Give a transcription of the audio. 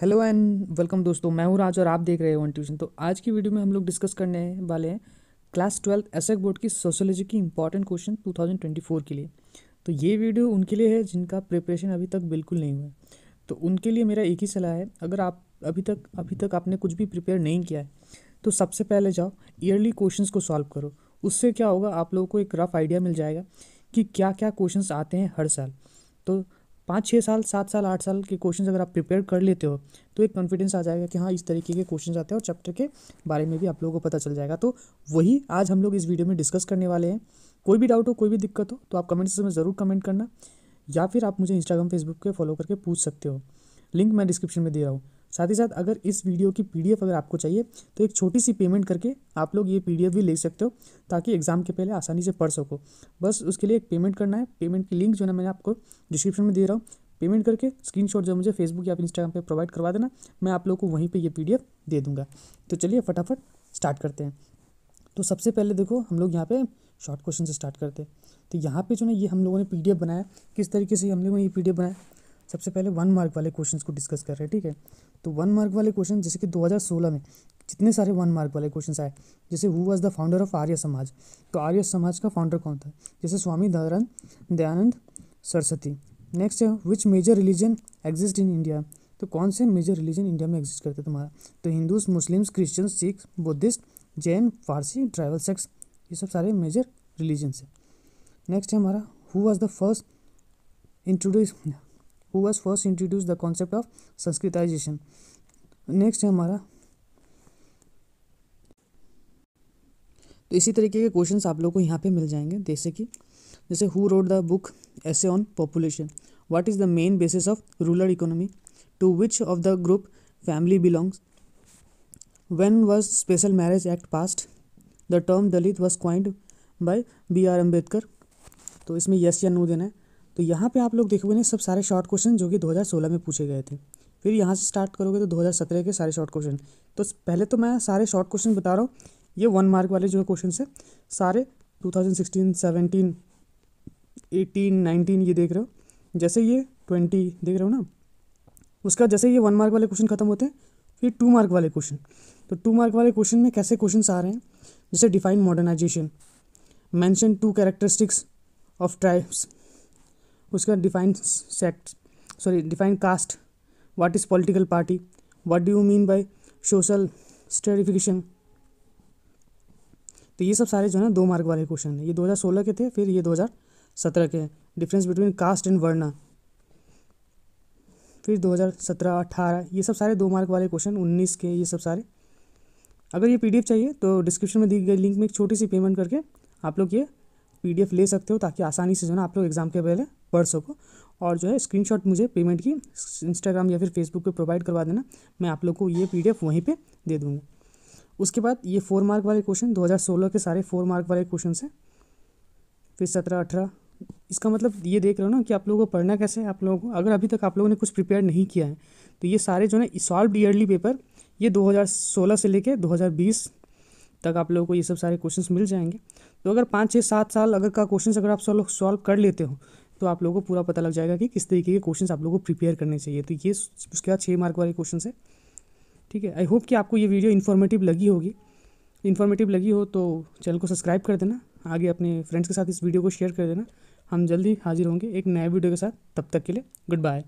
Hello and welcome दोस्तों, मैं हूँ राज और आप देख रहे हैं ट्यूशन तो आज की वीडियो में हम लोग डिस्कस करने वाले हैं क्लास ट्वेल्थ एसेक बोर्ड की सोशोलॉजी की इंपॉर्टेंट क्वेश्चन 2024 के लिए। तो ये वीडियो उनके लिए है जिनका प्रिपरेशन अभी तक बिल्कुल नहीं हुआ है। तो उनके लिए मेरा एक ही सलाह है, अगर आप अभी तक अभी तक आपने कुछ भी प्रिपेयर नहीं किया है तो सबसे पहले जाओ ईयरली क्वेश्चन को सॉल्व करो। उससे क्या होगा, आप लोगों को एक रफ आइडिया मिल जाएगा कि क्या क्या क्वेश्चन आते हैं हर साल। तो पाँच छः साल, सात साल, आठ साल के क्वेश्चन अगर आप प्रिपेयर कर लेते हो तो एक कॉन्फिडेंस आ जाएगा कि हाँ इस तरीके के क्वेश्चन आते हैं और चैप्टर के बारे में भी आप लोगों को पता चल जाएगा। तो वही आज हम लोग इस वीडियो में डिस्कस करने वाले हैं। कोई भी डाउट हो, कोई भी दिक्कत हो तो आप कमेंट में ज़रूर कमेंट करना, या फिर आप मुझे इंस्टाग्राम फेसबुक पर फॉलो करके पूछ सकते हो। लिंक मैं डिस्क्रिप्शन में दे रहा हूँ। साथ ही साथ अगर इस वीडियो की पीडीएफ अगर आपको चाहिए तो एक छोटी सी पेमेंट करके आप लोग ये पीडीएफ भी ले सकते हो, ताकि एग्ज़ाम के पहले आसानी से पढ़ सको। बस उसके लिए एक पेमेंट करना है। पेमेंट की लिंक जो है मैंने आपको डिस्क्रिप्शन में दे रहा हूँ। पेमेंट करके स्क्रीनशॉट जो मुझे फेसबुक या इंस्टाग्राम पे प्रोवाइड करवा देना। मैं आप लोगों को वहीं पे ये पीडीएफ दे दूँगा। तो चलिए फटाफट स्टार्ट करते हैं। तो सबसे पहले देखो, हम लोग यहाँ पे शॉर्ट क्वेश्चन से स्टार्ट करते हैं। तो यहाँ पे जो ना ये हम लोगों ने पी बनाया। किस तरीके से हम लोगों ने ये पीडीएफ बनाया? सबसे पहले वन मार्क वाले क्वेश्चन को डिस्कस कर रहे हैं, ठीक है? तो वन मार्क वाले क्वेश्चन जैसे कि 2016 में जितने सारे वन मार्क वाले क्वेश्चन आए? जैसे who was the founder of Arya Samaj? तो आर्य समाज का फाउंडर कौन था? जैसे स्वामी दयानंद दयानंद सरस्वती। नेक्स्ट है which major religion exist in India तो कौन से मेजर रिलीजन इंडिया में एग्जिस्ट करते तुम्हारा? तो Hindus Muslims Christians Sikh Buddhist Jain फारसी ट्राइबल सेक्स ये सब सारे मेजर रिलीजन्स हैं। नेक्स्ट है हमारा who was the first introduce who was first introduce the concept of Sanskritization next है हमारा। तो इसी तरीके के क्वेश्चंस आप लोग को यहाँ पे मिल जाएँगे। जैसे कि, जैसे who wrote the book essays on population what is the main basis of rural economy to which of the group family belongs when was special marriage act passed the term Dalit was coined by B R Ambedkar तो इसमें yes या no देना है। तो यहाँ पे आप लोग देखोगे ना सब सारे शॉर्ट क्वेश्चन जो कि 2016 में पूछे गए थे। फिर यहाँ से स्टार्ट करोगे तो 2017 के सारे शॉर्ट क्वेश्चन तो पहले तो मैं सारे शॉर्ट क्वेश्चन बता रहा हूँ। ये वन मार्क वाले जो है क्वेश्चन है सारे 2016, 17, एटीन नाइनटीन ये देख रहे हो। जैसे ये ट्वेंटी देख रहे हो ना? उसका जैसे ये वन मार्क वाले क्वेश्चन खत्म होते हैं फिर टू मार्क वाले क्वेश्चन तो टू मार्क वाले क्वेश्चन में कैसे क्वेश्चन आ रहे हैं? जैसे define modernization mention two characteristics of tribes उसका define sect sorry define caste what is political party what do you mean by social stratification तो ये सब सारे जो है ना दो मार्क वाले क्वेश्चन है। ये 2016 के थे, फिर ये 2000 सत्रह के difference between caste and varna फिर दो हज़ार सत्रह अट्ठारह ये सब सारे दो मार्क वाले क्वेश्चन उन्नीस के, ये सब सारे। अगर ये पीडीएफ चाहिए तो डिस्क्रिप्शन में दी गई लिंक में एक छोटी सी पेमेंट करके आप लोग ये पीडीएफ ले सकते हो ताकि आसानी से जो है आप लोग एग्ज़ाम के पहले पढ़ सको। और जो है स्क्रीनशॉट मुझे पेमेंट की इंस्टाग्राम या फिर फेसबुक पे प्रोवाइड करवा देना। मैं आप लोग को ये पीडीएफ वहीं पे दे दूँगा। उसके बाद ये फोर मार्क वाले क्वेश्चन 2016 के सारे फोर मार्क वाले क्वेश्चन हैं। फिर सत्रह अठारह। इसका मतलब ये देख रहे हो ना कि आप लोगों को पढ़ना कैसे है? आप लोगों को अगर अभी तक आप लोगों ने कुछ प्रिपेयर नहीं किया है तो ये सारे जो है सॉल्व ईयरली पेपर ये 2016 से लेके 2020 तक आप लोगों को ये सब सारे क्वेश्चंस मिल जाएँगे। तो अगर पाँच, छः, सात साल अगर का क्वेश्चन अगर आप सॉल्व सॉल्व कर लेते हो तो आप लोगों को पूरा पता लग जाएगा कि किस तरीके के क्वेश्चन आप लोगों को प्रिपेयर करने चाहिए। तो ये उसके बाद छः मार्क वाले क्वेश्चन है। ठीक है? आई होप कि आपको ये वीडियो इन्फॉर्मेटिव लगी होगी। इन्फॉर्मेटिव लगी हो तो चैनल को सब्सक्राइब कर देना। आगे अपने फ्रेंड्स के साथ इस वीडियो को शेयर कर देना। हम जल्दी हाजिर होंगे एक नए वीडियो के साथ। तब तक के लिए गुड बाय